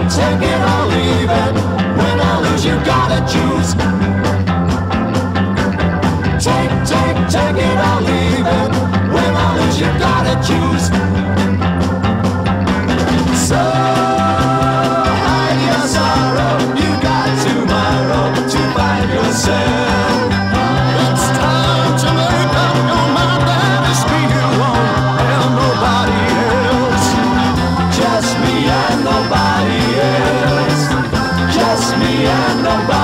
take it or leaving. When I lose, you gotta choose. Take, take, take it or leave it. When I lose, you gotta choose. So hide your sorrow. You got tomorrow to find yourself. It's time to make up your mind that it's me you want and nobody else. Just me and nobody. Yeah, nobody.